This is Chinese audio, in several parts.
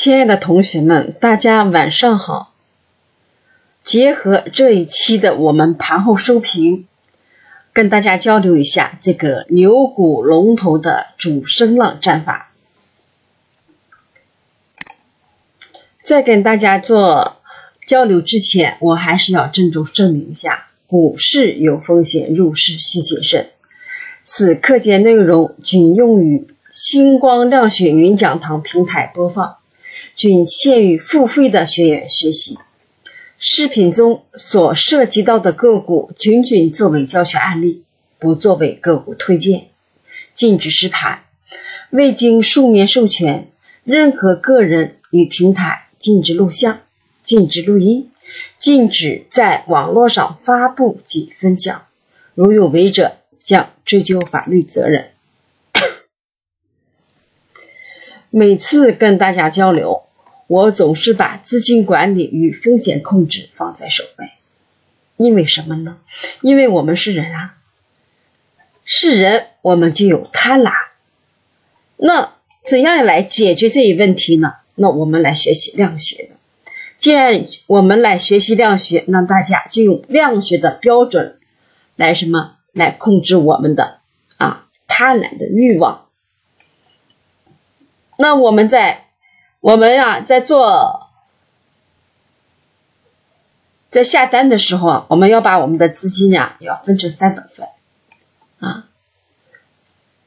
亲爱的同学们，大家晚上好。结合这一期的我们盘后收评，跟大家交流一下这个牛股龙头的主升浪战法。在跟大家做交流之前，我还是要郑重声明一下：股市有风险，入市需谨慎。此课件内容仅用于星光亮学云讲堂平台播放。仅限于付费的学员学习。视频中所涉及到的个股，仅仅作为教学案例，不作为个股推荐。禁止实盘，未经书面授权，任何个人与平台禁止录像、禁止录音、禁止在网络上发布及分享。如有违者，将追究法律责任。每次跟大家交流，我总是把资金管理与风险控制放在首位。因为什么呢？因为我们是人啊，是人，我们就有贪婪。那怎样来解决这一问题呢？那我们来学习量学。既然我们来学习量学，那大家就用量学的标准来什么？来控制我们的啊贪婪的欲望。那我们在，我们呀，在做，在下单的时候啊，我们要把我们的资金呀，要分成三等份，啊，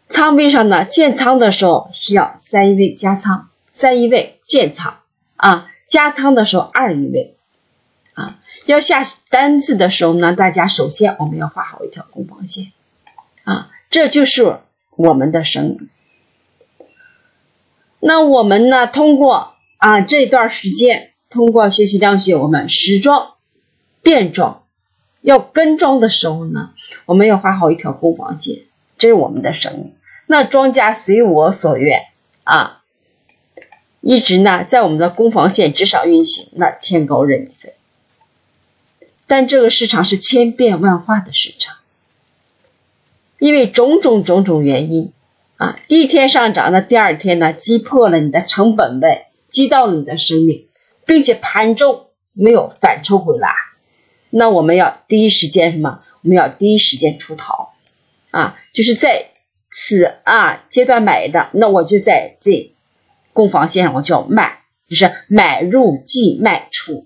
仓位上呢，建仓的时候是要三一位加仓，三一位建仓，啊，加仓的时候二一位，啊，要下单子的时候呢，大家首先我们要画好一条攻防线，啊，这就是我们的生意。那我们呢？通过啊这段时间，通过学习量学，我们时装、变装，要跟庄的时候呢，我们要画好一条攻防线，这是我们的生意。那庄家随我所愿啊，一直呢在我们的攻防线之上运行，那天高任你飞。但这个市场是千变万化的市场，因为种种种种原因。啊，第一天上涨，那第二天呢，击破了你的成本位，击到了你的生命，并且盘中没有反抽回来，那我们要第一时间什么？我们要第一时间出逃，啊，就是在此啊阶段买的，那我就在这攻防线上，我就要卖，就是买入即卖出，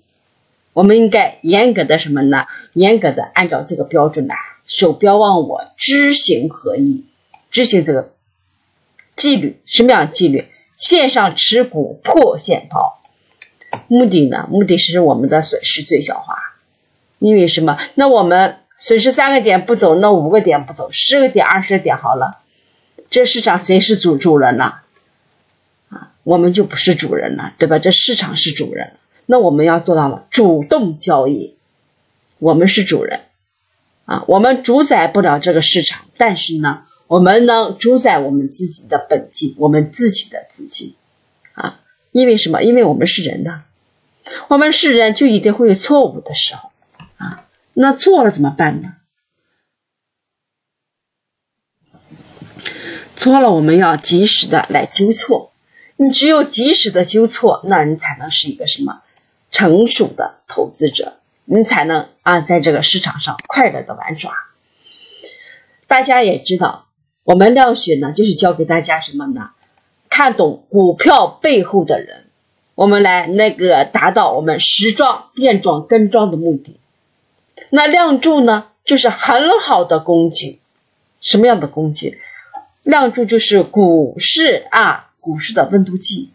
我们应该严格的什么呢？严格的按照这个标准来，守标忘我，知行合一，执行这个。纪律什么样的纪律？线上持股破线抛，目的呢？目的是我们的损失最小化。因为什么？那我们损失三个点不走，那五个点不走，十个点、二十个点好了。这市场谁是主主人呢？啊，我们就不是主人了，对吧？这市场是主人，那我们要做到了主动交易。我们是主人啊，我们主宰不了这个市场，但是呢？我们能主宰我们自己的本金，我们自己的资金，啊，因为什么？因为我们是人呐，我们是人就一定会有错误的时候，啊，那错了怎么办呢？错了，我们要及时的来纠错。你只有及时的纠错，那你才能是一个什么成熟的投资者，你才能啊，在这个市场上快乐的玩耍。大家也知道。我们量学呢，就是教给大家什么呢？看懂股票背后的人，我们来那个达到我们时装变装跟装的目的。那量柱呢，就是很好的工具。什么样的工具？量柱就是股市啊，股市的温度计，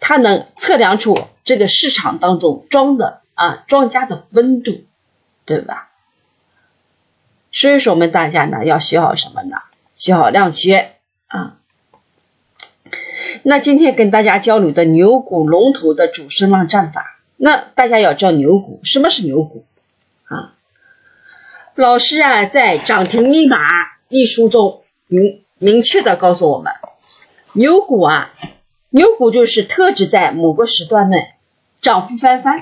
它能测量出这个市场当中庄的啊庄家的温度，对吧？所以说，我们大家呢要学好什么呢？学好量学啊。那今天跟大家交流的牛股龙头的主升浪战法，那大家要知道牛股什么是牛股啊？老师啊，在《涨停密码》一书中明明确的告诉我们，牛股啊，牛股就是特指在某个时段内涨幅翻番，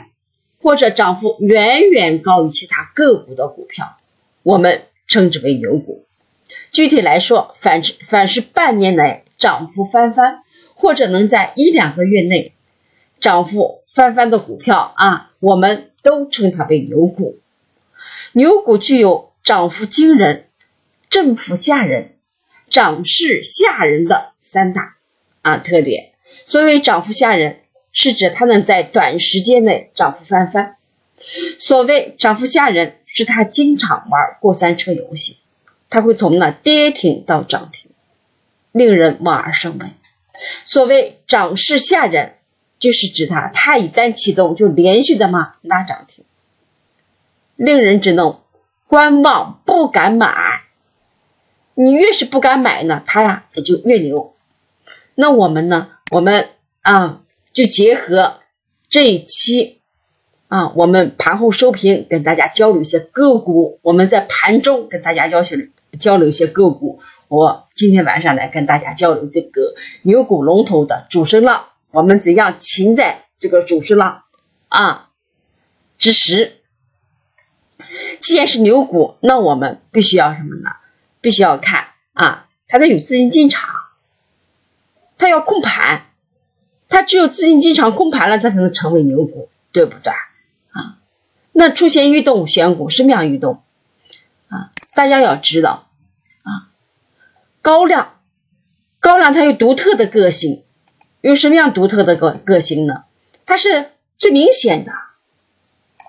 或者涨幅远远高于其他个股的股票，我们称之为牛股。具体来说，凡是凡是半年内涨幅翻番。或者能在一两个月内涨幅翻番的股票啊，我们都称它为牛股。牛股具有涨幅惊人、振幅吓人、涨势吓人的三大啊特点。所谓涨幅吓人，是指它能在短时间内涨幅翻番；所谓涨幅吓人，是他经常玩过山车游戏，他会从那跌停到涨停，令人望而生畏。所谓涨势吓人，就是指他，他一旦启动就连续的嘛拉涨停，令人只能观望不敢买。你越是不敢买呢，他呀也就越牛。那我们呢，我们啊就结合这一期啊，我们盘后收评跟大家交流一些个股，我们在盘中跟大家交流交流一些个股。我今天晚上来跟大家交流这个牛股龙头的主升浪，我们怎样擒在这个主升浪啊之时？既然是牛股，那我们必须要什么呢？必须要看啊，它得有资金进场，它要控盘，它只有资金进场控盘了，它才能成为牛股，对不对？那出现异动选股，什么样异动啊？大家要知道啊。高亮，高亮它有独特的个性，有什么样独特的个个性呢？它是最明显的，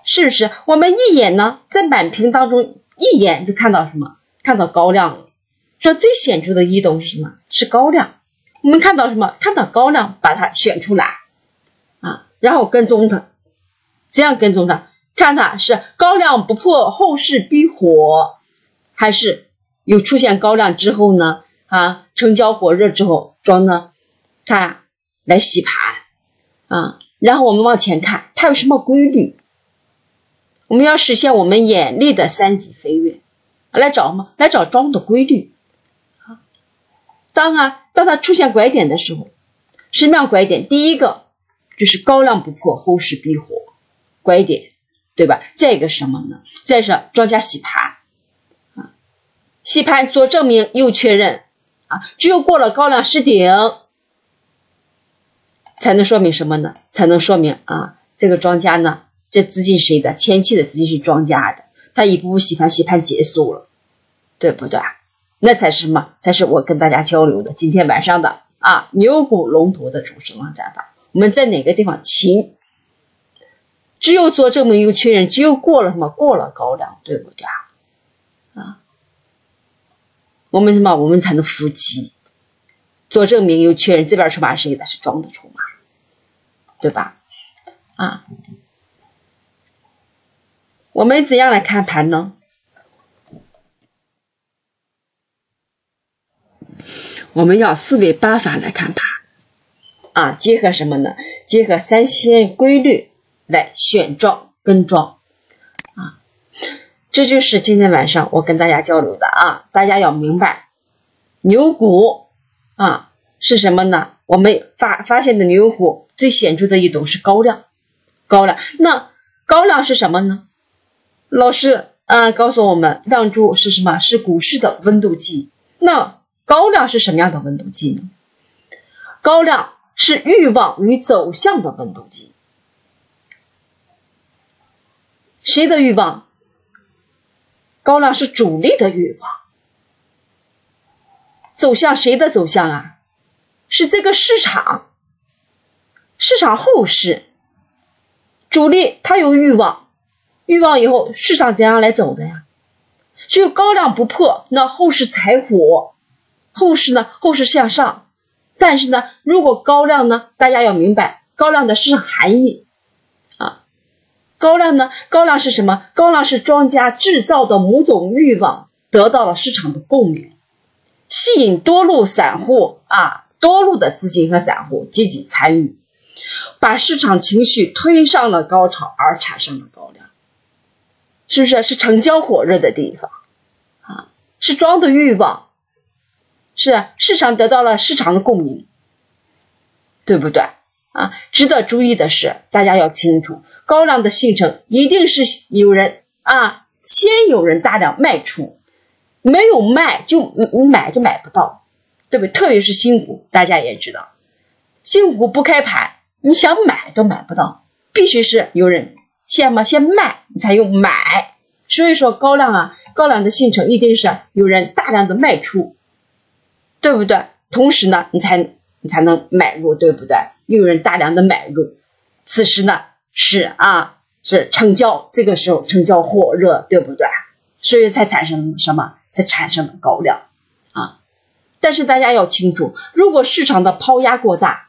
是不是？我们一眼呢，在满屏当中一眼就看到什么？看到高亮了。说最显著的异动是什么？是高亮。我们看到什么？看到高亮，把它选出来啊，然后跟踪它，怎样跟踪它？看它是高量不破后市逼火，还是有出现高量之后呢？啊，成交火热之后，庄呢，它来洗盘啊，然后我们往前看，它有什么规律？我们要实现我们眼力的三级飞跃，来找什么？来找庄的规律。啊，当啊，当它出现拐点的时候，什么样拐点？第一个就是高量不破，后市逼火，拐点，对吧？再一个什么呢？再是庄家洗盘，啊，洗盘左证明右确认。啊，只有过了高量失顶，才能说明什么呢？才能说明啊，这个庄家呢，这资金谁的？前期的资金是庄家的，他一步步洗盘，洗盘结束了，对不对？那才是什么？才是我跟大家交流的今天晚上的啊牛股龙头的主升浪战法。我们在哪个地方擒？只有做证明，又确认，只有过了什么？过了高粱，对不对啊？啊。我们什么？我们才能伏击，做证明，又确认这边筹码是谁的？是装的筹码，对吧？啊，我们怎样来看盘呢？我们要四维八法来看盘，啊，结合什么呢？结合三线规律来选庄跟庄。这就是今天晚上我跟大家交流的啊，大家要明白，牛股啊是什么呢？我们发发现的牛股最显著的一种是高量，高量。那高量是什么呢？老师啊告诉我们，量柱是什么？是股市的温度计。那高量是什么样的温度计呢？高量是欲望与走向的温度计。谁的欲望？高量是主力的欲望，走向谁的走向啊？是这个市场市场后市，主力他有欲望，欲望以后市场怎样来走的呀？只有高量不破，那后市才火。后市呢，后市向上。但是呢，如果高量呢，大家要明白高量的市场含义。高量呢，高量是什么？高量是庄家制造的某种欲望得到了市场的共鸣，吸引多路散户啊，多路的资金和散户积极参与，把市场情绪推上了高潮而产生了高量，是不是？是成交火热的地方啊，是庄的欲望。是市场得到了市场的共鸣，对不对啊？值得注意的是，大家要清楚，高量的形成一定是有人啊，先有人大量卖出，没有卖就你买就买不到，对不对？特别是新股，大家也知道，新股不开盘，你想买都买不到，必须是有人先嘛先卖，你才有买。所以说高量啊，高量的形成一定是有人大量的卖出。对不对？同时呢，你才你才能买入，对不对？又有人大量的买入，此时呢是啊是成交，这个时候成交火热，对不对？所以才产生什么？才产生了高量啊！但是大家要清楚，如果市场的抛压过大，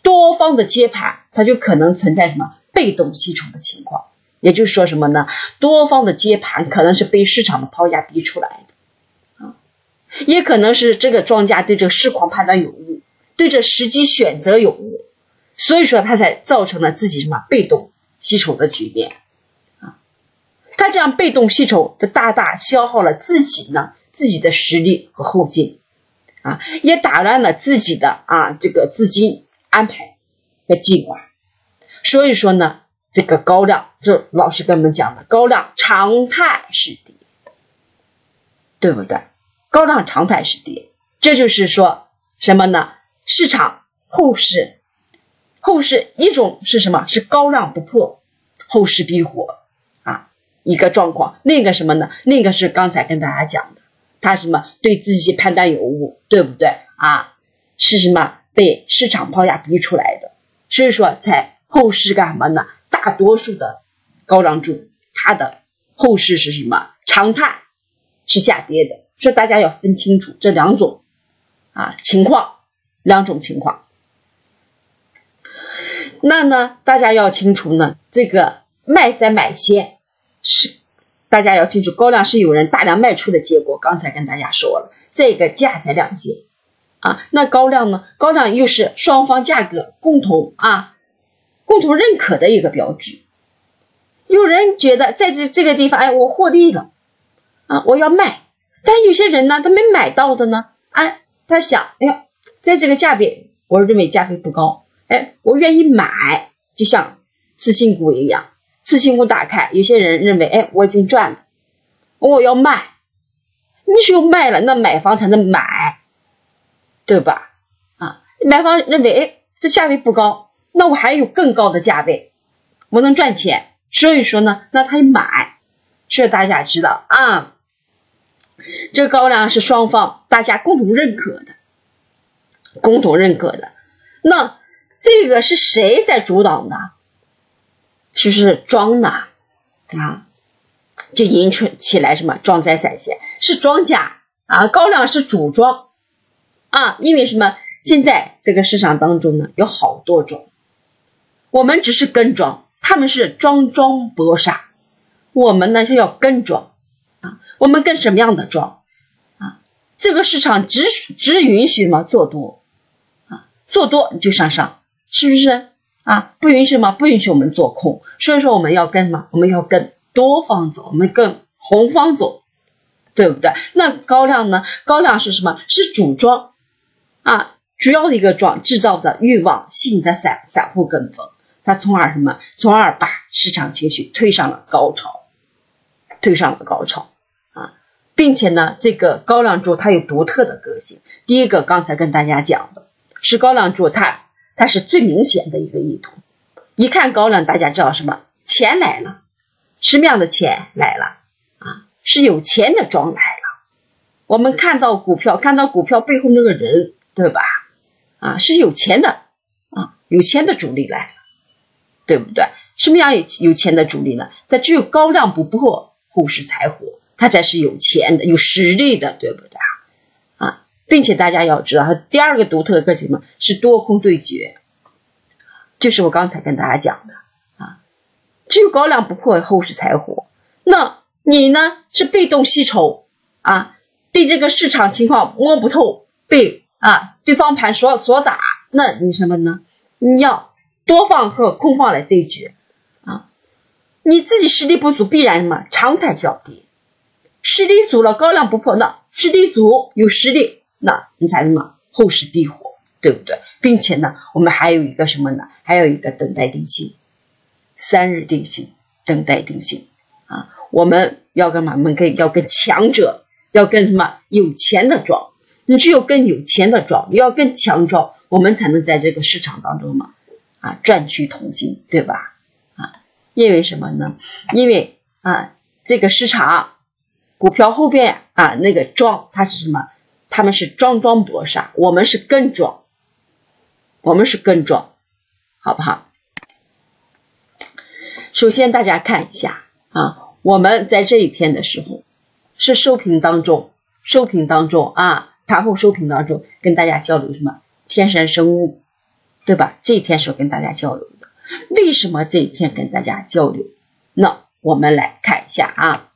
多方的接盘，它就可能存在什么被动吸筹的情况。也就是说什么呢？多方的接盘可能是被市场的抛压逼出来的啊。也可能是这个庄家对这个市况判断有误，对这时机选择有误，所以说他才造成了自己什么被动吸筹的局面啊。他这样被动吸筹，他大大消耗了自己呢自己的实力和后劲啊，也打乱了自己的啊这个资金安排和计划。所以说呢，这个高量就老师跟我们讲的，高量常态是跌，对不对？高量常态是跌，这就是说什么呢？市场后市，后市一种是什么？是高量不破，后市必火啊，一个状况。另一个什么呢？另一个是刚才跟大家讲的，他什么对自己判断有误，对不对啊？是什么被市场抛压逼出来的？所以说，在后市干什么呢？大多数的高量柱，它的后市是什么？常态是下跌的。所以大家要分清楚这两种啊情况，两种情况。那呢，大家要清楚呢，这个卖在买先是大家要清楚，高量是有人大量卖出的结果。刚才跟大家说了，这个价在量先啊，那高量呢？高量又是双方价格共同啊共同认可的一个标志。有人觉得在这这个地方，哎，我获利了啊，我要卖。但有些人呢，他没买到的呢，哎，他想，哎呀，在这个价位，我认为价位不高，哎，我愿意买，就像次新股一样，次新股打开，有些人认为，哎，我已经赚了，我要卖，你只有卖了，那买方才能买，对吧？啊，买方认为，哎，这价位不高，那我还有更高的价位，我能赚钱，所以说呢，那他买，这大家知道啊。这高粱是双方大家共同认可的，共同认可的。那这个是谁在主导呢？是不是庄呢？啊，就引出起来什么庄在散线，是庄家啊。高粱是主庄啊，因为什么？现在这个市场当中呢，有好多种，我们只是跟庄，他们是庄庄搏杀，我们呢是要跟庄啊。我们跟什么样的庄啊？这个市场只只允许嘛？做多啊，做多你就上上，是不是啊？不允许吗？不允许我们做空。所以说我们要跟什么？我们要跟多方走，我们跟红方走，对不对？那高量呢？高量是什么？是主庄啊，主要的一个装制造的欲望，吸引的散散户跟风，它从而什么？从而把市场情绪推上了高潮，推上了高潮啊。并且呢，这个高粱柱它有独特的个性。第一个，刚才跟大家讲的是高粱柱，它它是最明显的一个意图。一看高粱，大家知道什么？钱来了，什么样的钱来了？啊，是有钱的庄来了。我们看到股票，看到股票背后那个人，对吧？啊，是有钱的啊，有钱的主力来了，对不对？什么样有有钱的主力呢？它只有高粱不破，后市才火，它才是有钱的、有实力的，对不对？并且大家要知道，它第二个独特的个性什么？是多空对决，就是我刚才跟大家讲的啊，只有高粱不破，后市柴火。那你呢？是被动吸筹啊，对这个市场情况摸不透，被啊对方盘所所打，那你什么呢？你要多方和空方来对决啊。你自己实力不足，必然什么常态较低；实力足了，高粱不破，那实力足有实力，那你才什么后市必火，对不对？并且呢，我们还有一个什么呢？还有一个等待定性，三日定性，等待定性啊！我们要干嘛？我们跟要跟强者，要跟什么有钱的庄？你只有跟有钱的庄，你要跟强装，我们才能在这个市场当中嘛啊赚取同金，对吧？啊因为什么呢？因为啊，这个市场股票后边啊，那个庄它是什么？他们是庄庄搏杀，我们是跟庄，我们是跟庄，好不好？首先大家看一下啊，我们在这一天的时候是收评当中，收评当中啊，盘后收评当中跟大家交流什么？天山生物，对吧？这一天是跟大家交流的。为什么这一天跟大家交流？那我们来看一下啊。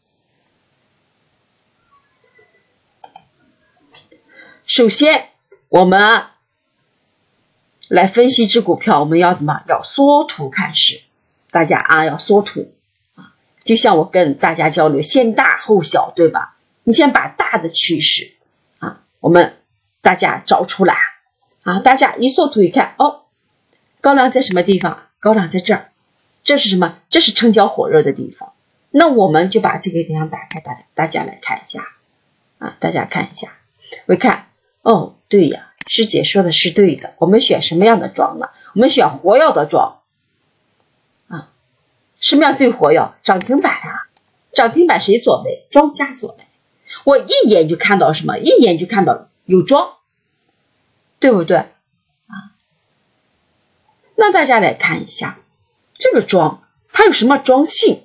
首先，我们来分析只股票，我们要怎么？要缩图看势。大家啊，要缩图啊。就像我跟大家交流，先大后小，对吧？你先把大的趋势啊，我们大家找出来啊。大家一缩图一看，哦，高粱在什么地方？高粱在这儿，这是什么？这是成交火热的地方。那我们就把这个地方打开，大大家来看一下啊，大家看一下。我看，哦，对呀，师姐说的是对的。我们选什么样的庄呢？我们选活跃的庄啊。什么样最活跃？涨停板啊！涨停板谁所为？庄家所为。我一眼就看到什么？一眼就看到有庄，对不对？啊那大家来看一下，这个庄它有什么庄性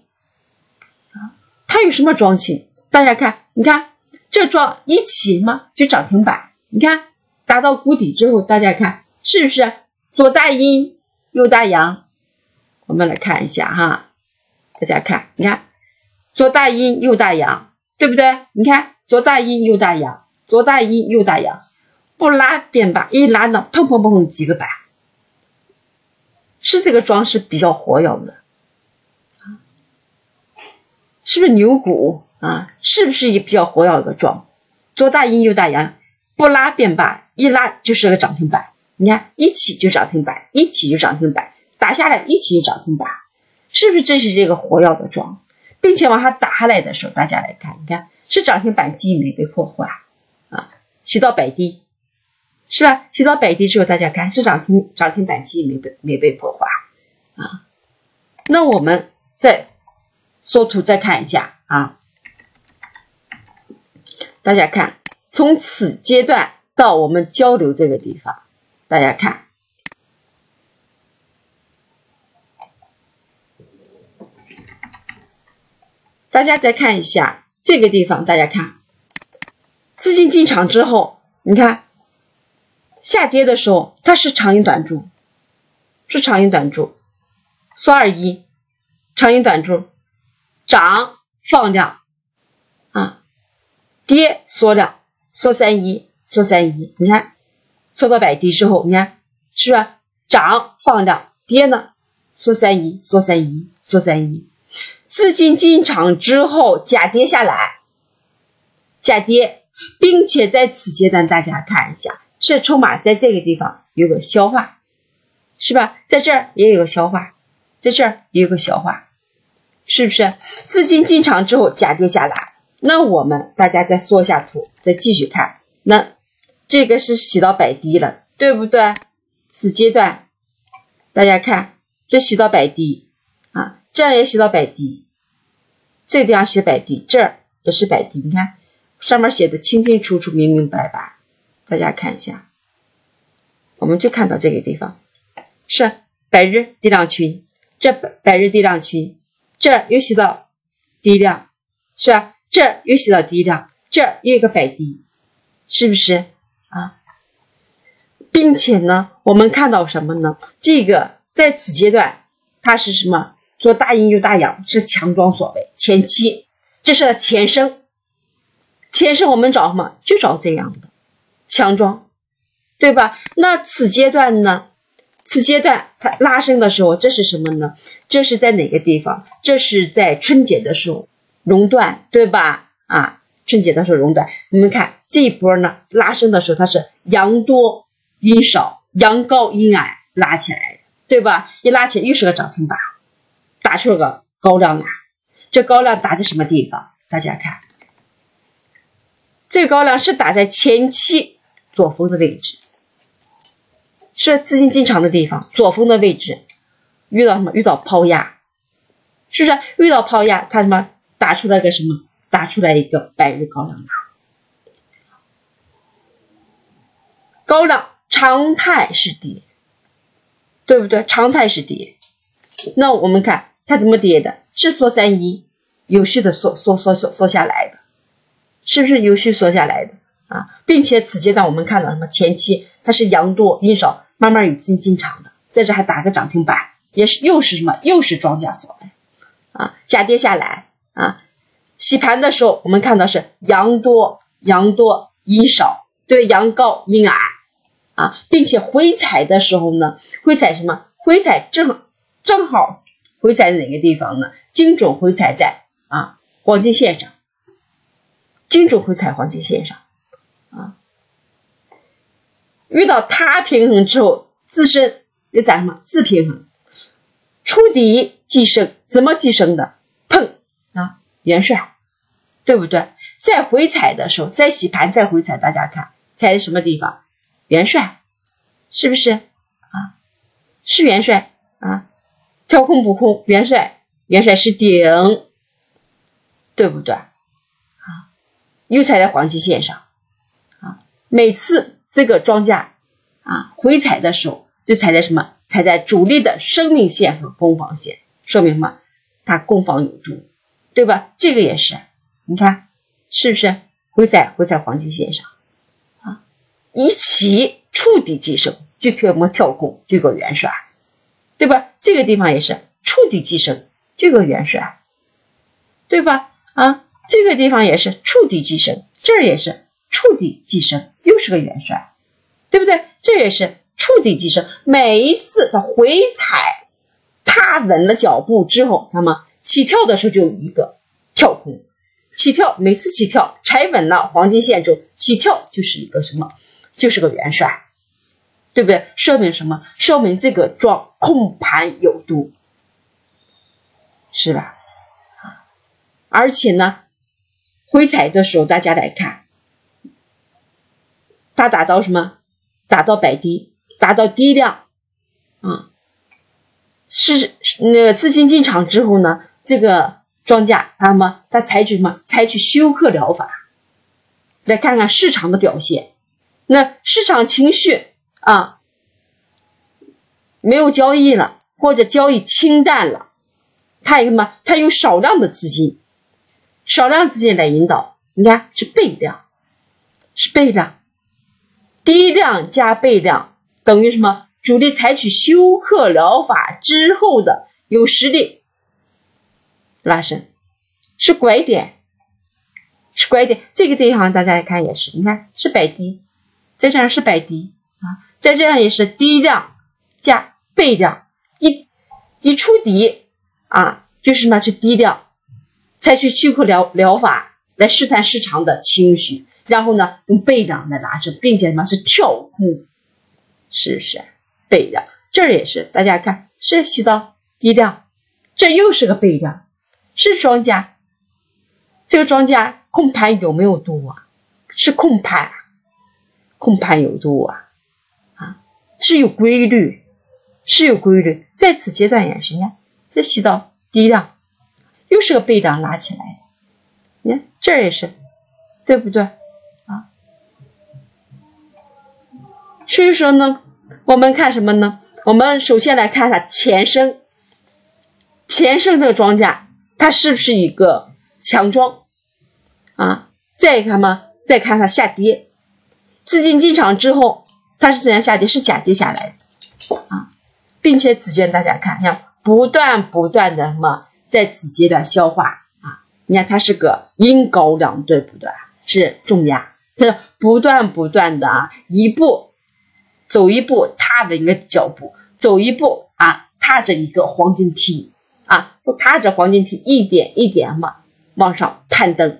啊？它有什么庄性？大家看，你看这庄一起吗就涨停板，你看达到谷底之后，大家看是不是左大阴右大阳？我们来看一下哈，大家看，你看左大阴右大阳，对不对？你看左大阴右大阳，左大阴右大阳，不拉便罢，一拉呢，砰砰砰几个板。是这个庄是比较活跃的，是不是牛股啊？是不是也比较活跃的庄？左大阴右大阳，不拉便罢，一拉就是个涨停板。你看一起就涨停板，一起就涨停板，打下来一起就涨停板，是不是这是这个活跃的庄？并且往下打下来的时候，大家来看，你看是涨停板基因没被破坏啊，洗到百低。是吧？洗到百低之后，大家看是涨停涨停板基没被没被破坏啊。那我们再缩图再看一下啊。大家看，从此阶段到我们交流这个地方，大家看，大家再看一下这个地方，大家看，资金进场之后，你看。下跌的时候，它是长阴短柱，是长阴短柱，缩二一，长阴短柱，涨放量，啊，跌缩量，缩三一，缩三一，你看，缩到百低之后，你看是吧？涨放量，跌呢，缩三一，缩三一，缩三一，资金进场之后假跌下来，假跌，并且在此阶段，大家看一下。是筹码在这个地方有个消化，是吧？在这儿也有个消化，在这儿也有个消化，是不是？资金进场之后假跌下来，那我们大家再缩下图，再继续看，那这个是洗到百低了，对不对？此阶段大家看，这洗到百低啊，这儿也洗到百低，这个地方写百低，这儿也是百低，你看上面写的清清楚楚、明明白白。大家看一下，我们就看到这个地方，是百日低量群，这百日低量群，这儿又洗到低量，是吧？这儿又写到低量，这儿又一个摆低，是不是啊？并且呢，我们看到什么呢？这个在此阶段，它是什么？做大阴又大阳，是强装所为前期，这是前身。前身我们找什么？就找这样的强装，对吧？那此阶段呢？此阶段它拉伸的时候，这是什么呢？这是在哪个地方？这是在春节的时候熔断，对吧？啊，春节的时候熔断。你们看这一波呢，拉升的时候它是阳多。阴少阳高阴矮拉起来，对吧？一拉起来又是个涨停板，打出了个高量啊。这高量打在什么地方？大家看，这个高量是打在前期左峰的位置，是资金进场的地方。左峰的位置遇到什么？遇到抛压，是不是？遇到抛压，它什么？打出来个什么？打出来一个百日高量来，高粱。常态是跌，对不对？常态是跌，那我们看它怎么跌的？是缩三一，有序的缩缩缩缩缩下来的，是不是有序缩下来的啊？并且此阶段我们看到什么？前期它是阳多阴少，慢慢有资金进场的，在这还打个涨停板，也是又是什么？又是庄家所为啊？下跌下来啊？洗盘的时候我们看到是阳多阳多阴少，对，阳高阴矮。啊，并且回踩的时候呢，回踩什么？回踩正正好回踩哪个地方呢？精准回踩在啊黄金线上，精准回踩黄金线上啊。遇到它平衡之后，自身又在什么？自平衡，触底即升，怎么即升的？碰，元帅，对不对？再回踩的时候，再洗盘，再回踩，大家看踩在什么地方？元帅是不是啊？是元帅啊？跳空补空，元帅元帅是顶，对不对啊？又踩在黄金线上啊！每次这个庄家啊回踩的时候，就踩在什么？踩在主力的生命线和攻防线，说明什么？它攻防有度，对吧？这个也是，你看是不是回踩回踩黄金线上？啊一起触底即升，就跳么跳空，这个元帅，对吧？这个地方也是触底即升，这个元帅，对吧？啊，这个地方也是触底即升，这儿也是触底即升，又是个元帅，对不对？这也是触底即升，每一次的回踩，踏稳了脚步之后，那么起跳的时候就有一个跳空，起跳每次起跳踩稳了黄金线之后，起跳就是一个什么？就是个元帅，对不对？说明什么？说明这个庄控盘有度，是吧？啊，而且呢，回踩的时候，大家来看，它达到什么？达到百低，达到低量，啊，是那个资金进场之后呢，这个庄家他们他采取什么？采取休克疗法，来看看市场的表现。那市场情绪啊，没有交易了，或者交易清淡了，他有什么？他有少量的资金，少量资金来引导。你看是倍量，是倍量，低量加倍量等于什么？主力采取休克疗法之后的有实力拉伸，是拐点，是拐点。这个地方大家看也是，你看是摆低。在这儿是摆低。啊，在这样也是低量加倍量，一一触底啊，就是什么？是低量，采取休克疗疗法来试探市场的情绪，然后呢用倍量来拉升，并且什么？是跳空，是不是？倍量这儿也是，大家看是吸到低量，这又是个倍量，是庄家，这个庄家控盘有没有度啊？是控盘。控盘有度啊，啊是有规律，是有规律。在此阶段也是，你看这吸到低量，又是个背档拉起来，你看这也是，对不对啊？所以说呢，我们看什么呢？我们首先来看它前身，前身这个庄家，它是不是一个强庄啊？再看嘛，再看它下跌，资金进场之后，它是怎样下跌？是下跌下来的啊，并且此阶段大家看，像不断不断的什么，在此阶段消化啊，你看它是个阴高量，对不对？是重压，它是不断不断的啊，一步走一步，踏着一个脚步，走一步啊，踏着一个黄金梯不踏着黄金梯，一点一点嘛往上攀登。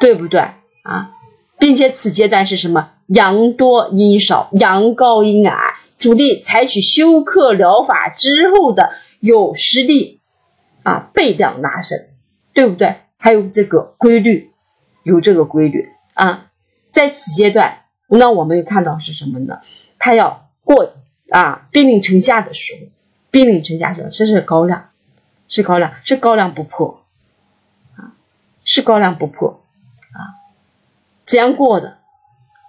对不对啊？并且此阶段是什么？阳多阴少，阳高阴矮，主力采取休克疗法之后的有实力啊，倍量拉升，对不对？还有这个规律，有这个规律啊。在此阶段，那我们看到是什么呢？它要过啊，兵临城下的时候，兵临城下的时候，这是高量，是高量，是高量不破啊，是高量不破。啊怎样过的？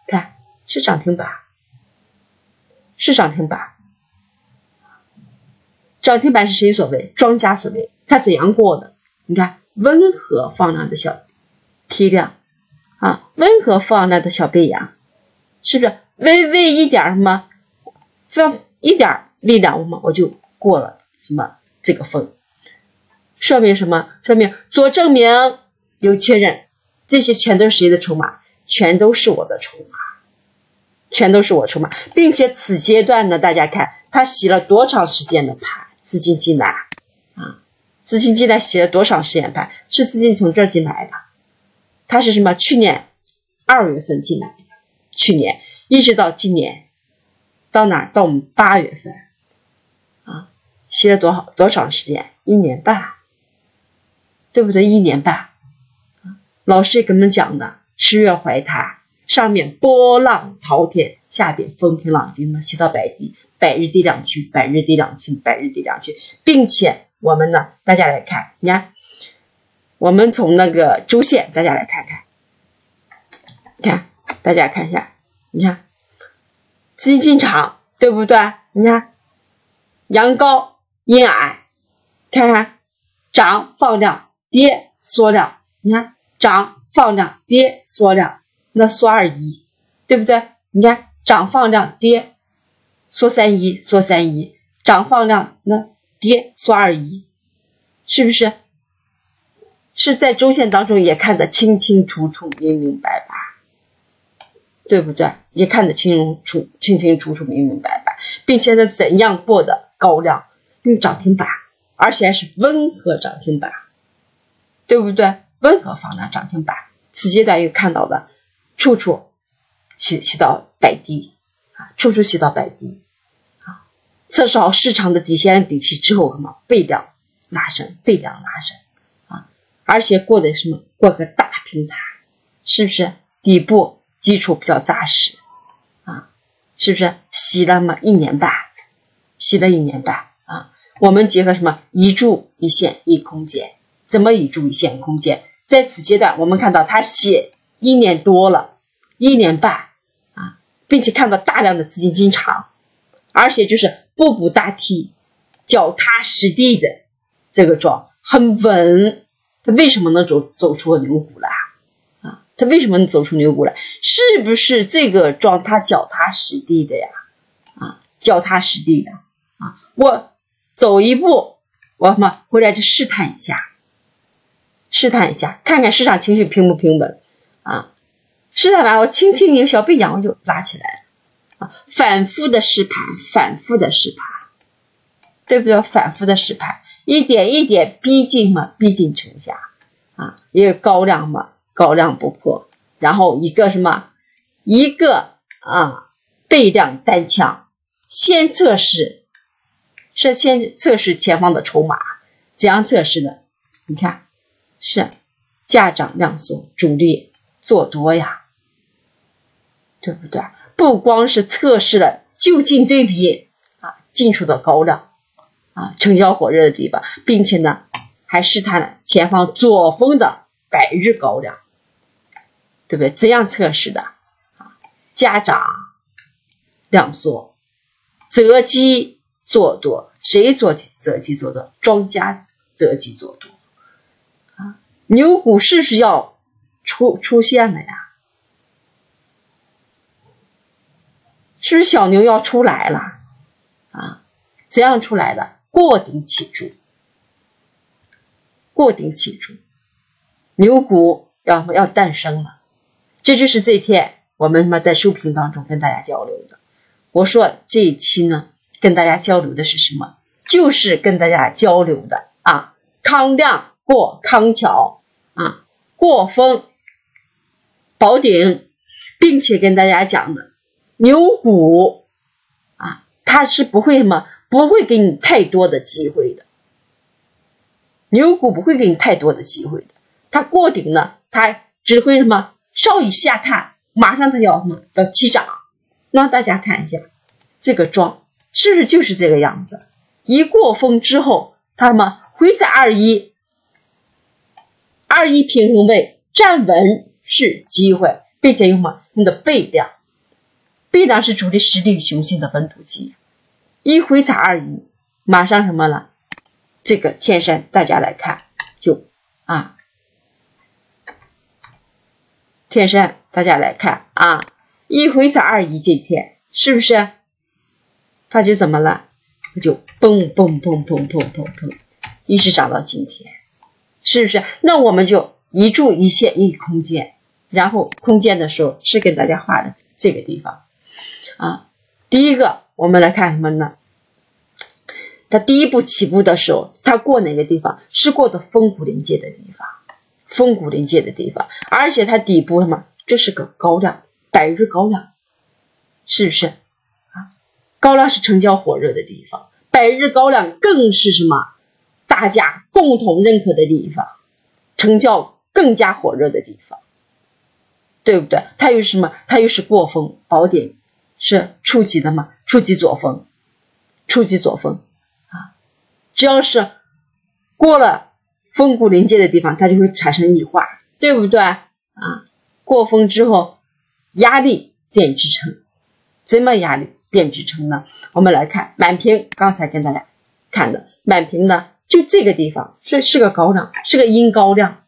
看是涨停板，是涨停板。涨停板是谁所为？庄家所为。它怎样过的？你看，温和放量的小批量啊，温和放量的小背阳，是不是微微一点什么，放一点力量嘛，我就过了什么这个峰？说明什么？说明做证明有确认，这些全都是谁的筹码？全都是我的筹码，全都是我筹码，并且此阶段呢，大家看他洗了多长时间的盘，资金进来啊，资金进来洗了多长时间盘？是资金从这儿进来的，他是什么？去年二月份进来的，去年一直到今年，到哪？到我们八月份啊，洗了多少多长时间？一年半，对不对？一年半老师也跟我们讲的。十月怀胎，上面波浪滔天，下边风平浪静的，写到百地百日低量区，百日低量区，百日低量区，并且我们呢，大家来看，你看，我们从那个周线，大家来看看，看，大家看一下，你看，资金进场，对不对？你看，阳高阴矮，看看，涨放量，跌缩量，你看涨。放量跌缩量，那缩二一，对不对？你看涨放量跌缩三一，缩三一，涨放量那跌缩二一，是不是？是在周线当中也看得清清楚楚、明明白白，对不对？也看得清楚、清清楚楚、明明白白，并且是怎样过的高量用涨停板，而且还是温和涨停板，对不对？温和放量涨停板。此阶段又看到了，处处起起到百低啊，处处起到百低啊，测试好市场的底线底气之后，什么倍量拉升，倍量拉升啊，而且过的什么过个大平台，是不是底部基础比较扎实啊？是不是洗了嘛一年半，洗了一年半啊？我们结合什么一柱一线一空间，怎么一柱一线空间？在此阶段，我们看到他写一年多了，一年半啊，并且看到大量的资金进场，而且就是步步大梯，脚踏实地的这个状很稳。他为什么能走走出牛股来啊？他为什么能走出牛股来？是不是这个状他脚踏实地的呀？啊，脚踏实地的啊，我走一步，我什么回来就试探一下。试探一下，看看市场情绪平不平稳啊？试探完，我轻轻一个小背阳就拉起来了啊！反复的试盘，反复的试盘，对不对？反复的试盘，一点一点逼近嘛，逼近城下啊！一个高量嘛，高量不破，然后一个什么？一个啊，倍量单枪，先测试，是先测试前方的筹码，怎样测试的？你看。是，价涨量缩，主力做多呀，对不对？不光是测试了就近对比啊，进出的高量啊，成交火热的地方，并且呢，还试探了前方左峰的百日高量，对不对？怎样测试的啊？价涨量缩，择机做多，谁做择机做多？庄家择机做多！牛股是不是要出出现了呀？是不是小牛要出来了啊？怎样出来的？过顶起柱，过顶起柱，牛股要要诞生了。这就是这天我们什么在收评当中跟大家交流的。我说这一期呢，跟大家交流的是什么？就是跟大家交流的啊，康亮过康桥啊，过峰宝顶，并且跟大家讲的牛股啊，它是不会什么，不会给你太多的机会的。牛股不会给你太多的机会的，它过顶呢，它只会什么？稍一下探，马上它要什么？要起涨。那大家看一下这个庄是不是就是这个样子？一过峰之后，它什么回踩二一，二一平衡位站稳是机会，并且用什么？你的背量，背量是主力实力雄心的本土机。一回踩二一，马上什么了？这个天山，大家来看，就啊。天山，大家来看啊！一回踩二一，这天是不是？它就怎么了？它就嘣嘣嘣嘣嘣嘣嘣，一直涨到今天，是不是？那我们就一柱一线一空间，然后空间的时候是给大家画的这个地方啊。第一个，我们来看什么呢？它第一步起步的时候，它过哪个地方？是过的风谷临界的地方。峰谷临界的地方，而且它底部什么？这是个高量，百日高量，是不是啊？高量是成交火热的地方，百日高量更是什么？大家共同认可的地方，成交更加火热的地方，对不对？它又是什么？它又是过峰宝顶，是初级的嘛？初级左峰，初级左峰啊，只要是过了。峰谷临界的地方，它就会产生异化，对不对啊？过峰之后，压力变支撑，怎么压力变支撑呢？我们来看满屏，刚才跟大家看的满屏呢，就这个地方是是个高量，是个阴高量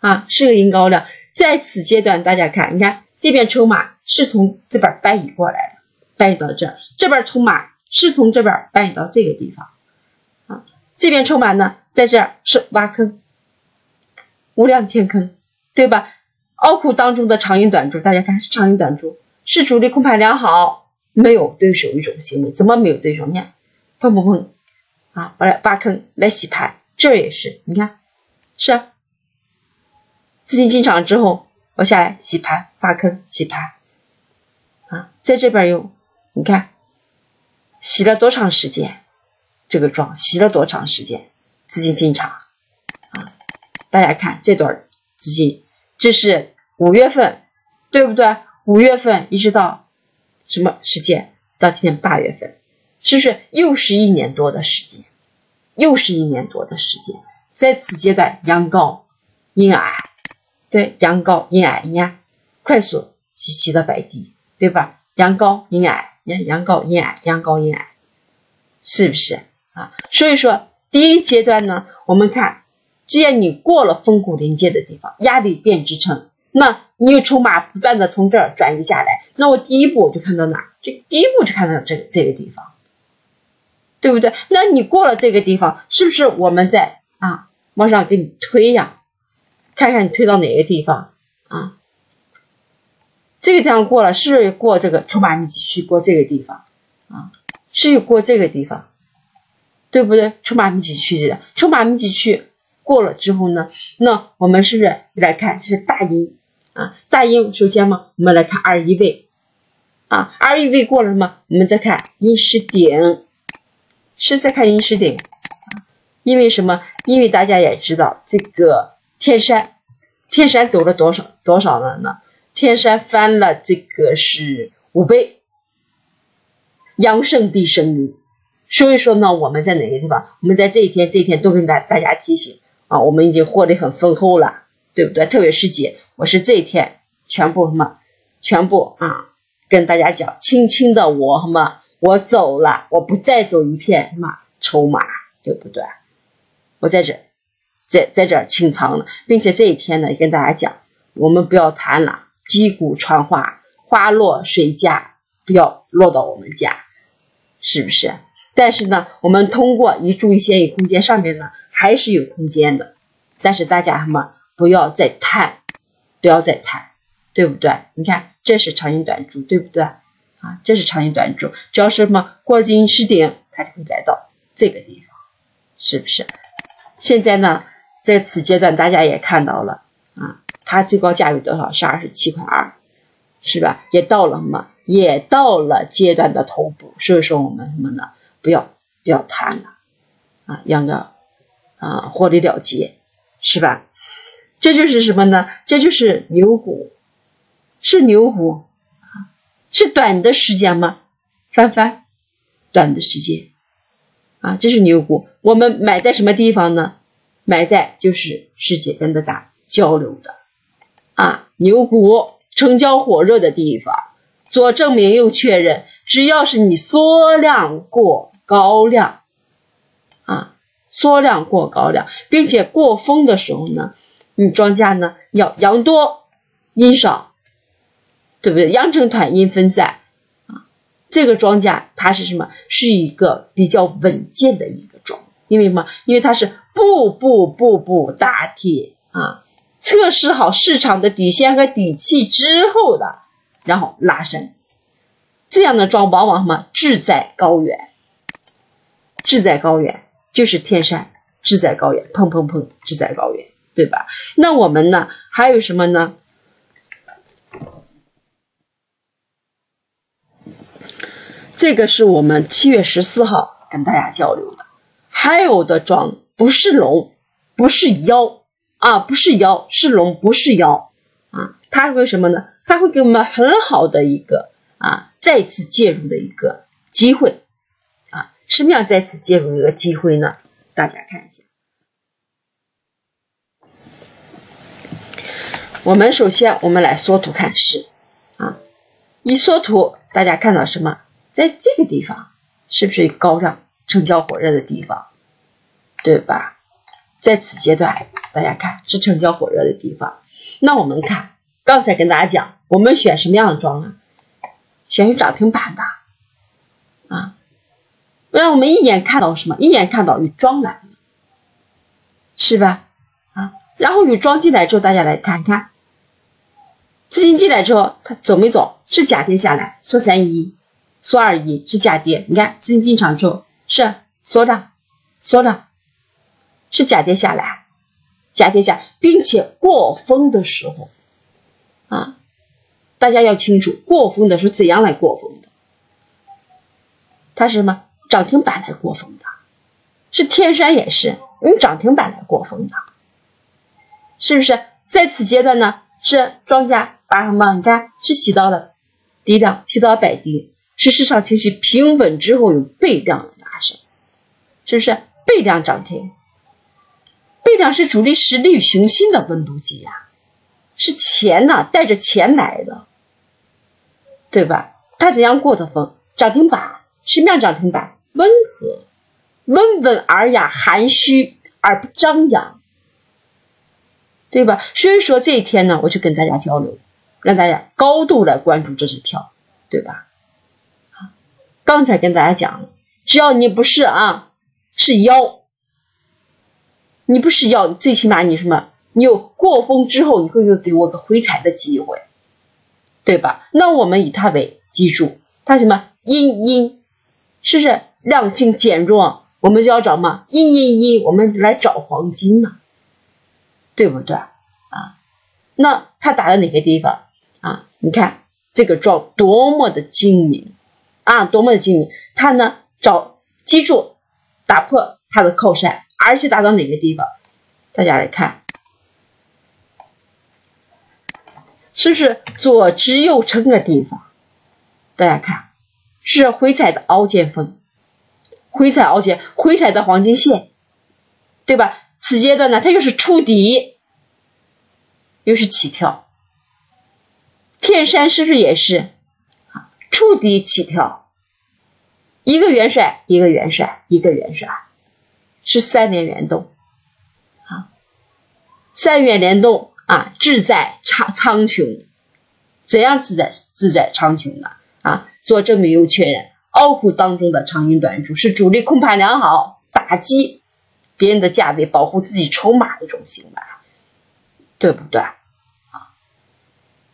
啊，是个阴高量。在此阶段，大家看，你看这边筹码是从这边搬移过来的，搬移到这，这边筹码是从这边搬移到这个地方啊，这边筹码呢？在这儿是挖坑，无量天坑，对吧？凹库当中的长阴短柱，大家看是长阴短柱，是主力控盘良好，没有对手一种行为，怎么没有对手？你看，碰不碰啊？我来挖坑来洗盘，这也是，你看是资金进场之后，我下来洗盘，挖坑洗盘啊，在这边有，你看洗了多长时间？这个庄洗了多长时间？资金进场啊，大家看这段资金，这是五月份，对不对？五月份一直到什么时间？到今年八月份，是不是又是一年多的时间？又是一年多的时间，在此阶段阳高阴矮，对，阳高阴矮，你看快速齐齐的摆低，对吧？阳高阴矮，你看阳高阴矮，阳高阴矮，是不是啊？所以说。第一阶段呢，我们看，既然你过了峰谷临界的地方，压力变支撑，那你筹码不断的从这儿转移下来，那我第一步我就看到哪？这第一步就看到这个这个地方，对不对？那你过了这个地方，是不是我们在啊往上给你推呀？看看你推到哪个地方啊？这个地方过了，是不是过这个筹码密集区？过这个地方啊？是过这个地方？对不对？筹码密集区的筹码密集区过了之后呢，那我们是不是来看这是大阴啊？大阴首先嘛，我们来看二一位啊，二一位过了什么？我们再看阴实顶，是在看阴实顶？因为什么？因为大家也知道这个天山，天山走了多少多少了呢？天山翻了这个是五倍，阳盛必生阴。所以说呢，我们在哪个地方？我们在这一天，这一天都跟大大家提醒啊，我们已经获利很丰厚了，对不对？特别是姐，我是这一天全部什么，全部啊，跟大家讲，轻轻的我什么我走了，我不带走一片什么筹码，对不对？我在这，在在这清仓了，并且这一天呢，也跟大家讲，我们不要贪了，击鼓传花，花落谁家，不要落到我们家，是不是？但是呢，我们通过一注一些一空间上面呢，还是有空间的。但是大家什么，不要再贪，不要再贪，对不对？你看，这是长阴短柱，对不对？啊，这是长阴短柱，只要是什么过金失顶，它就会来到这个地方，是不是？现在呢，在此阶段大家也看到了啊，它最高价有多少？是二十七块二，是吧？也到了嘛，也到了阶段的头部，所以说我们什么呢？不要不要贪了啊，养个啊获利了结，是吧？这就是什么呢？这就是牛股，是牛股。是短的时间吗？翻翻，短的时间，啊，这是牛股。我们买在什么地方呢？买在就是世界跟着大交流的，啊，牛股成交火热的地方，做证明又确认，只要是你缩量过高量，啊，缩量过高量，并且过峰的时候呢，你庄家呢要阳多阴少。对不对？阳成团，阴分散，啊，这个庄家它是什么？是一个比较稳健的一个庄，因为什么？因为它是步步步步打铁啊，测试好市场的底线和底气之后的，然后拉升，这样的庄往往什么？志在高远，志在高远就是天山，志在高远，砰砰砰，志在高远，对吧？那我们呢？还有什么呢？这个是我们七月十四号跟大家交流的，还有的庄不是龙，不是妖啊，不是妖，是龙，不是妖啊，它会什么呢？它会给我们很好的一个啊再次介入的一个机会啊，什么样再次介入一个机会呢？大家看一下，我们首先我们来缩图看事啊，一缩图大家看到什么？在这个地方，是不是高涨成交火热的地方，对吧？在此阶段，大家看是成交火热的地方。那我们看，刚才跟大家讲，我们选什么样的庄啊？选有涨停板的啊，让我们一眼看到什么？一眼看到有庄来了，是吧？啊，然后有庄进来之后，大家来看看，资金进来之后，它走没走？是假跌下来，说三一。缩二一是假跌，你看资金进场之后是缩量，缩量是假跌下来，假跌下，并且过峰的时候啊，大家要清楚过峰的是怎样来过峰的，它是什么涨停板来过峰的，是天山也是用涨停板来过峰的，是不是？在此阶段呢，是庄家把什么？你看是洗到了低量，洗到了百低。是市场情绪平稳之后有倍量的拉升，是不是倍量涨停？倍量是主力实力雄心的温度计呀，是钱呐，带着钱来的，对吧？它怎样过的风？涨停板，什么样涨停板？温和、温文尔雅、含蓄而不张扬，对吧？所以说这一天呢，我就跟大家交流，让大家高度来关注这支票，对吧？刚才跟大家讲了，只要你不是啊，是妖，你不是妖，最起码你什么？你有过风之后，你会给我个回踩的机会，对吧？那我们以它为基础，它什么阴阴，是不是量性减弱？我们就要找嘛阴阴阴，我们来找黄金嘛，对不对啊？那它打在哪个地方啊？你看这个状多么的精明。啊，多么的精明！他呢找记住打破他的靠山，而且打到哪个地方？大家来看，是不是左支右撑的地方？大家看，是回踩的凹尖峰，回踩凹尖，回踩的黄金线，对吧？此阶段呢，它又是触底，又是起跳，天山是不是也是？触底起跳，一个元帅，一个元帅，一个元帅，是三年联动啊，三元联动啊，志在苍苍穹，怎样自在自在苍穹呢？啊，做证明又确认，凹库当中的长阴短柱是主力控盘良好，打击别人的价位，保护自己筹码的一种行为，对不对？啊，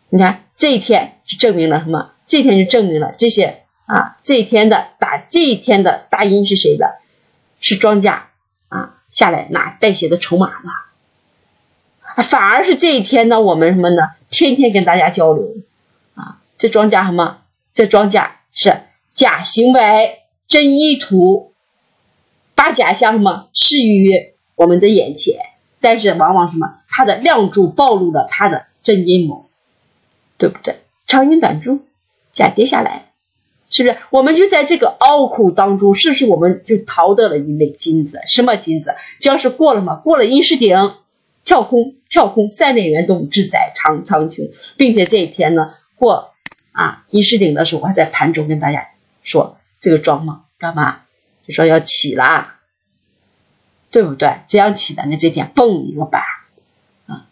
你看这一天是证明了什么？这天就证明了这些。啊，这一天的打这一天的大阴是谁的？是庄家啊，下来拿带血的筹码的。反而是这一天呢，我们什么呢？天天跟大家交流啊，这庄家什么？这庄家是假行为真意图，把假象什么施于我们的眼前，但是往往什么？他的亮柱暴露了他的真阴谋，对不对？长阴短柱，下跌下来。是不是？我们就在这个凹口当中，是不是我们就淘得了一枚金子？什么金子？只要是过了嘛，过了阴石顶，跳空，跳空，三点圆动，志在长苍穹，并且这一天呢，过啊阴石顶的时候，我还在盘中跟大家说这个庄嘛，干嘛？就说要起了，对不对？这样起的，那这天蹦一个板啊，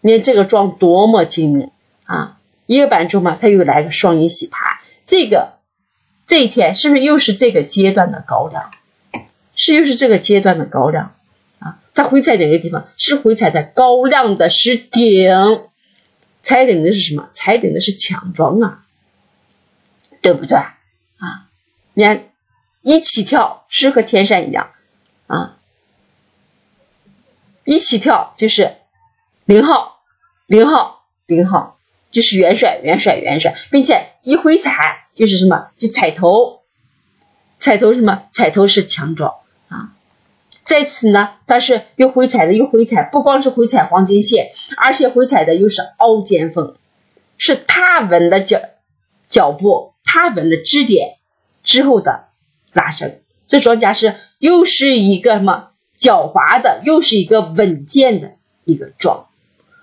你看这个庄多么精明啊！一个板中嘛，它又来个双阴洗盘，这个。这一天是不是又是这个阶段的高量？是又是这个阶段的高量啊？它回踩哪个地方？是回踩在高量的石顶，踩顶的是什么？踩顶的是强庄啊，对不对啊？你看一起跳是和天山一样啊，一起跳就是零号，零号，零号，就是元帅，元帅，元帅，并且一回踩。就是什么？就彩头，彩头什么？彩头是强壮啊！在此呢，它是又回踩的，又回踩，不光是回踩黄金线，而且回踩的又是凹尖峰，是踏稳了脚脚步，踏稳了支点之后的拉升。这庄家是又是一个什么？狡猾的，又是一个稳健的一个庄，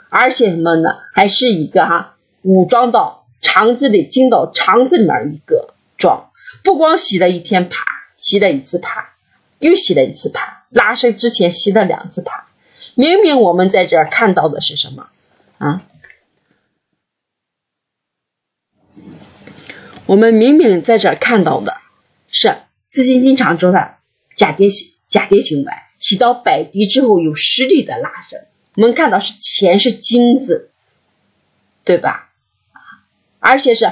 而且什么呢？还是一个哈武装到。肠子里进到肠子里面一个庄，不光洗了一天盘，洗了一次盘，又洗了一次盘，拉伸之前洗了两次盘。明明我们在这儿看到的是什么啊？我们明明在这儿看到的是资金进场之后的假跌行假跌行为，洗到百低之后有实力的拉伸。我们看到是钱是金子，对吧？而且是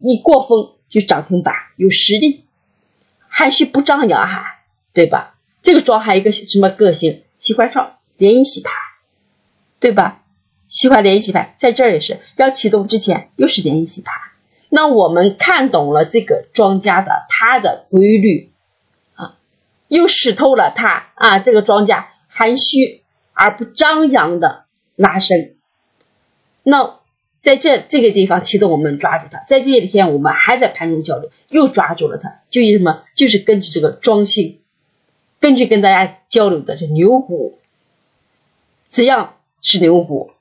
一过风就涨停板，有实力，还是不张扬哈，对吧？这个庄还有一个什么个性？喜欢上连阴洗盘，对吧？喜欢连阴洗盘，在这儿也是要启动之前又是连阴洗盘。那我们看懂了这个庄家的它的规律啊，又识透了它啊，这个庄家含蓄而不张扬的拉伸，那。在这这个地方启动，我们抓住它；在这一天，我们还在盘中交流，又抓住了它。就以什么？就是根据这个庄性，根据跟大家交流的是牛股，怎样是牛股？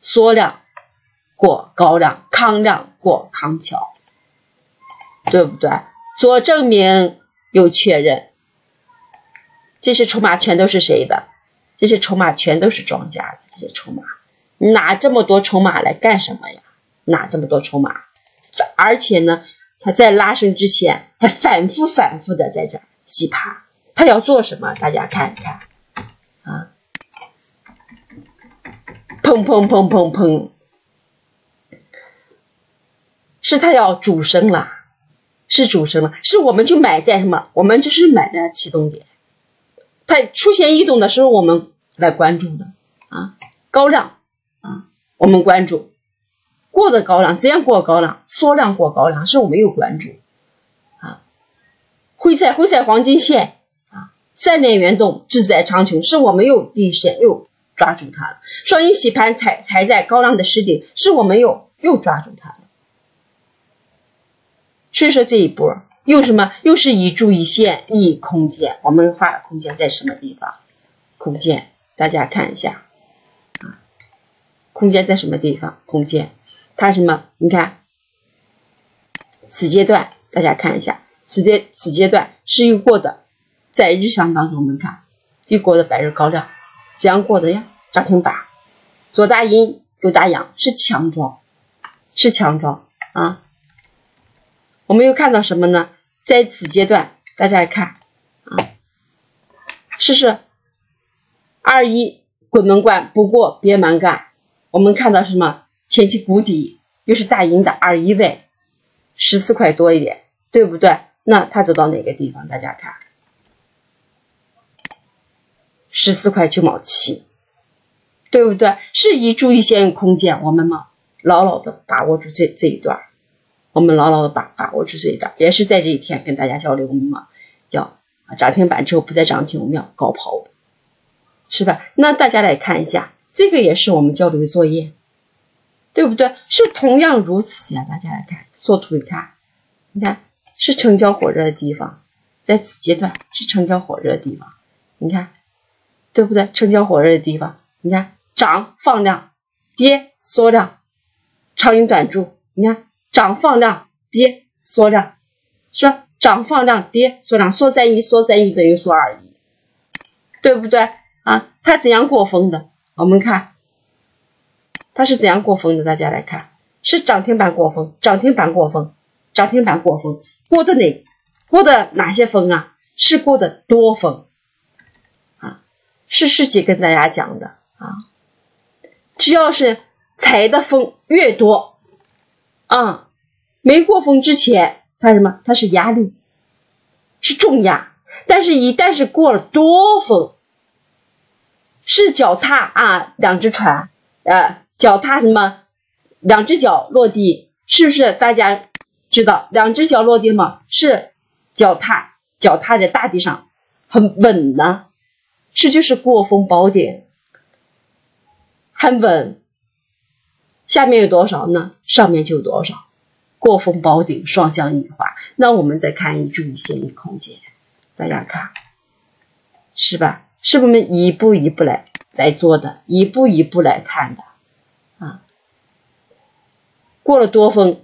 缩量过高量，康量过康桥，对不对？左证明，右确认，这些筹码全都是谁的？这些筹码全都是庄家的，这些筹码。拿这么多筹码来干什么呀？拿这么多筹码，而且呢，他在拉升之前还反复反复的在这洗盘，他要做什么？大家看一看啊，砰砰砰砰砰，是他要主升了，是主升了，是我们就买在什么？我们就是买的启动点，它出现异动的时候，我们来关注的啊，高量。我们关注过的高量，怎样过高量？缩量过高量，是我没有关注啊。回踩回踩黄金线啊，三点圆动，志在长穹，是我没有第一时间又抓住它了。双阴洗盘踩踩在高量的实顶，是我没有又抓住它了。所以说这一波又什么？又是一柱一线一空间。我们画的空间在什么地方？空间，大家看一下。空间在什么地方？空间，它什么？你看，此阶段大家看一下，此阶此阶段是又过的，在日向当中我们看又过的百日高亮，怎样过的呀？涨停板，左大阴右大阳，是强庄，是强庄啊。我们又看到什么呢？在此阶段，大家看啊，试试二一鬼门关，不过别蛮干。我们看到什么？前期谷底又是大阴的二一位，十四块多一点，对不对？那它走到哪个地方？大家看，十四块九毛七，对不对？是以注意线空间，我们嘛牢牢的把握住这这一段。我们牢牢的把把握住这一段，也是在这一天跟大家交流，我们嘛要涨停板之后不再涨停，我们要高抛，是吧？那大家来看一下，这个也是我们交流的作业，对不对？是同样如此呀。大家来看，缩图一看，你看是成交火热的地方，在此阶段是成交火热的地方，你看对不对？成交火热的地方，你看涨放量，跌缩量，长阴短柱，你看。涨放量，跌缩量，是吧？涨放量，跌缩量，缩三一，缩三一等于缩二一，对不对啊？它怎样过风的？我们看，它是怎样过风的？大家来看，是涨停板过风，涨停板过风，涨停板过风，过的哪？过的哪些风啊？是过的多风啊？是世姐跟大家讲的啊，只要是踩的风越多，啊。没过风之前，它什么？它是压力，是重压。但是，一旦是过了多风，是脚踏啊，两只船，呃，脚踏什么？两只脚落地，是不是？大家知道，两只脚落地吗？是脚踏，脚踏在大地上，很稳呢。这就是过风宝典，很稳。下面有多少呢？上面就有多少。过风宝顶，双向异化。那我们再看一注意线一空间，大家看，是吧？是我们一步一步来来做的，一步一步来看的啊。过了多峰，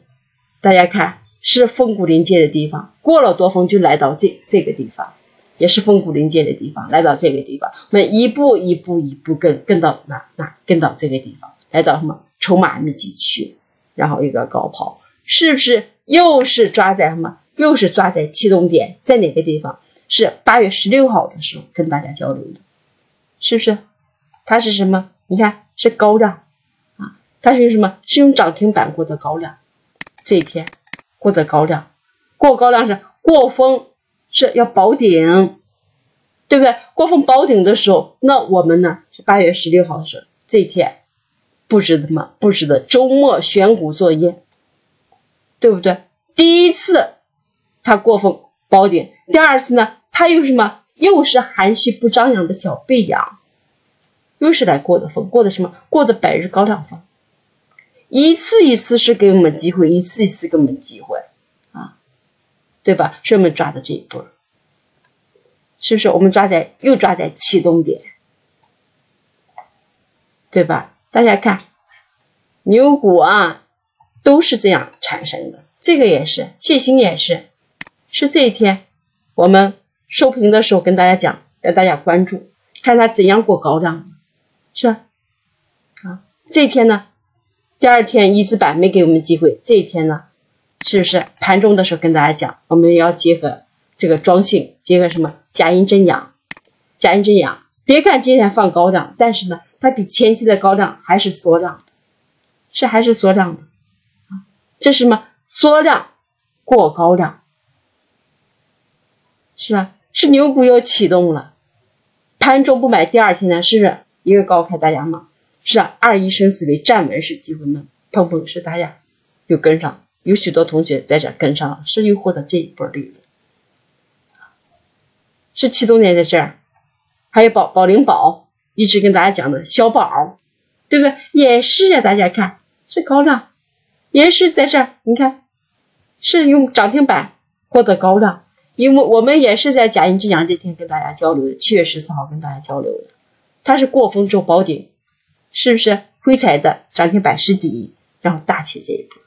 大家看是峰谷临界的地方，过了多峰就来到这这个地方，也是峰谷临界的地方，来到这个地方，我们一步一步一步跟跟到哪哪跟到这个地方，来到什么筹码密集区，然后一个高抛。是不是又是抓在什么？又是抓在启动点，在哪个地方？是八月十六号的时候跟大家交流的，是不是？它是什么？你看是高量啊，它是用什么？是用涨停板获得高量，这一天获得高量，过高量是过峰，是要保顶，对不对？过峰保顶的时候，那我们呢是八月十六号的时候，这一天布置的什么？布置的周末选股作业。对不对？第一次他过风保顶，第二次呢，他又什么？又是含蓄不张扬的小背阳，又是来过的风，过的什么？过的百日高亮风，一次一次是给我们机会，一次一次给我们机会啊，对吧？是我们抓的这一波，是不是？我们抓在又抓在启动点，对吧？大家看牛股啊。都是这样产生的，这个也是，信心也是，是这一天我们收评的时候跟大家讲，让大家关注，看它怎样过高量，是吧？啊，这一天呢，第二天一字板没给我们机会，这一天呢，是不是盘中的时候跟大家讲，我们要结合这个庄性，结合什么假阴真阳，假阴真阳，别看今天放高量，但是呢，它比前期的高量还是缩量，是还是缩量的。啊这是什么？缩量过高量，是吧？是牛股要启动了，盘中不买，第二天呢是一个高开，大家嘛是二一升思维站稳是机会们，砰砰是大家又跟上，有许多同学在这跟上了，是又获得这一波利润，是启动点在这儿，还有宝宝灵宝一直跟大家讲的小宝，对不对？也是呀，大家看是高量。也是在这儿，你看，是用涨停板获得高量，因为我们也是在假阴之阳这天跟大家交流的，七月十四号跟大家交流的，它是过风之后保顶，是不是辉彩的涨停板实底，然后大起这一波，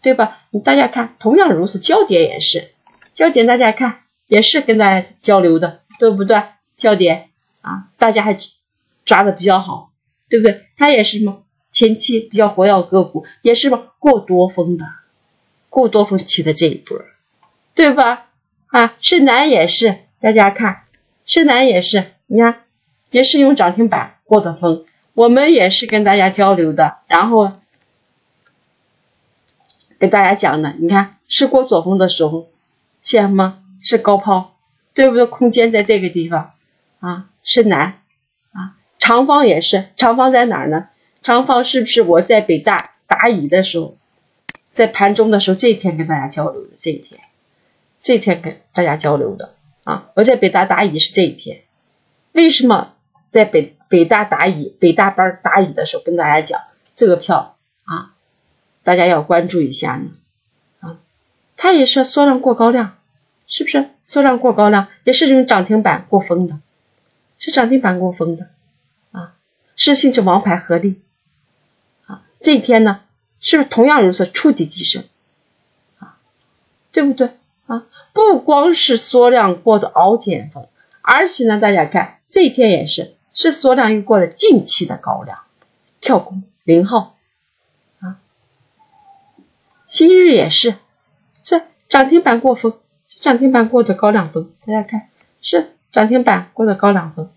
对吧？你大家看，同样如此，焦点也是，焦点大家看也是跟大家交流的，对不对？焦点啊，大家还抓的比较好，对不对？它也是什么前期比较活跃个股，也是么过多峰的，过多峰起的这一波，对吧？啊，深南也是，大家看，深南也是，你看也是用涨停板过的峰，我们也是跟大家交流的，然后。跟大家讲的，你看是过左峰的时候，什么？是高抛，对不对？空间在这个地方啊，是南啊，长方也是，长方在哪儿呢？长方是不是我在北大答疑的时候，在盘中的时候这一天跟大家交流的这一天，这一天跟大家交流的啊，我在北大答疑是这一天，为什么在北北大答疑北大班答疑的时候跟大家讲这个票啊？大家要关注一下呢，啊，它也是缩量过高量，是不是缩量过高量？也是这种涨停板过峰的，是涨停板过峰的，啊，是性质王牌合力，啊，这一天呢，是不是同样如此触底提升，啊，对不对？不光是缩量过的凹减峰，而且呢，大家看这一天也是是缩量又过了近期的高量，跳空零号啊。今日也是，是涨停板过峰，涨停板过的高两峰，大家看是涨停板过的高两峰。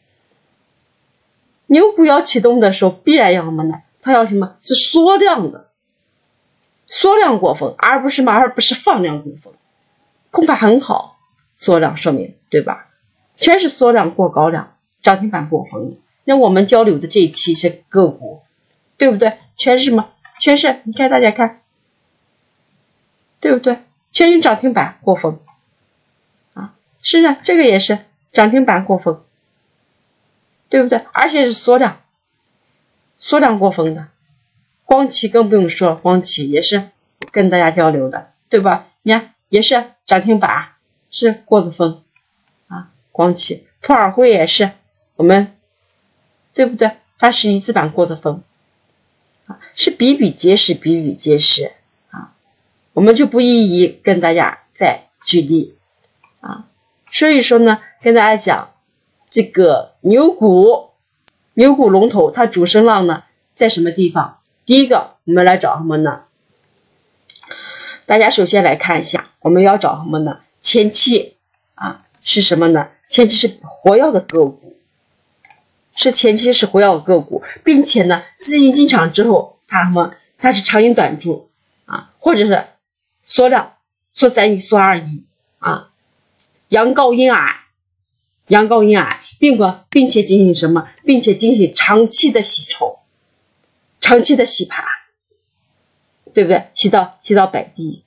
牛股要启动的时候，必然要什么呢？它要什么？是缩量的，缩量过峰，而不是嘛，而不是放量过峰。空盘很好，缩量说明对吧？全是缩量过高量，涨停板过峰。那我们交流的这一期是个股，对不对？全是什么？全是你看，大家看。对不对？全是涨停板过疯，啊，是啊，这个也是涨停板过疯，对不对？而且是缩量，缩量过疯的，光启更不用说，光启也是跟大家交流的，对吧？你看也是涨停板，是过的峰，啊，光启普尔惠也是我们，对不对？它是一字板过的峰，啊，是比比皆是，比比皆是啊。我们就不一一跟大家再举例啊，所以说呢，跟大家讲这个牛股，牛股龙头它主升浪呢在什么地方？第一个，我们来找什么呢？大家首先来看一下，我们要找什么呢？前期啊是什么呢？前期是活跃的个股，是前期是活跃的个股，并且呢，资金进场之后，它什么？它是长阴短柱啊，或者是。缩量，缩三亿，缩二亿啊，阳高阴矮，阳高阴矮，并个，并且进行什么，并且进行长期的洗筹，长期的洗盘，对不对？洗到洗到摆低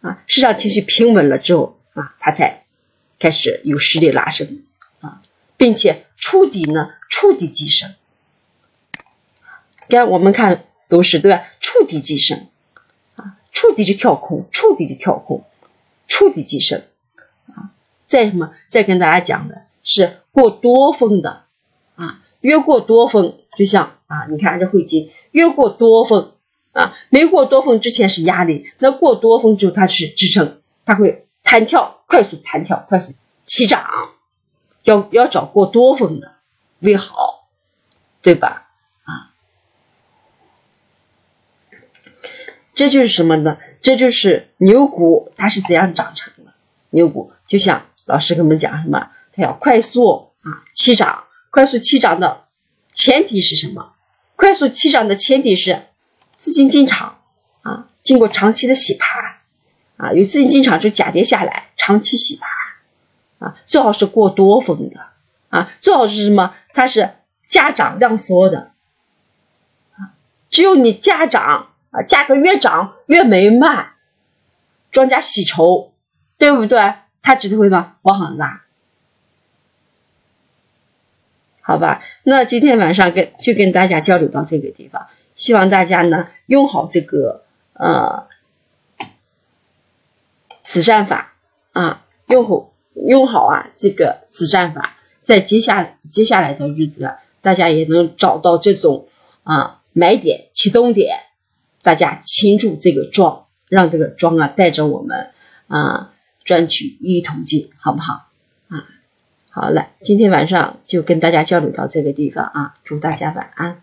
啊，市场情绪平稳了之后啊，它才开始有实力拉升啊，并且触底呢，触底即升。该我们看都是对吧？触底即升。啊触底就跳空，触底就跳空，触底即升啊！再什么？再跟大家讲的是过多峰的啊，越过多峰，就像啊，你看这汇金越过多峰啊，没过多峰之前是压力，那过多峰之后它是支撑，它会弹跳，快速弹跳，快速起涨，要要找过多峰的为好，对吧？啊这就是什么呢？这就是牛股它是怎样长成的？牛股就像老师跟我们讲什么？它要快速啊起涨，快速起涨的前提是什么？快速起涨的前提是资金进场啊，经过长期的洗盘啊，有资金进场就假跌下来，长期洗盘啊，最好是过多峰的啊，最好是什么？它是价涨量缩的啊，只有你价涨。啊，价格越涨越没卖，庄家洗筹，对不对？它只会呢往上拉，好吧？那今天晚上跟就跟大家交流到这个地方，希望大家呢用好这个呃慈善法啊，用好用好啊这个慈善法，在接下接下来的日子，大家也能找到这种啊买点启动点。大家擒住这个庄，让这个庄啊带着我们啊赚取一桶金，好不好？啊，好了，今天晚上就跟大家交流到这个地方啊，祝大家晚安。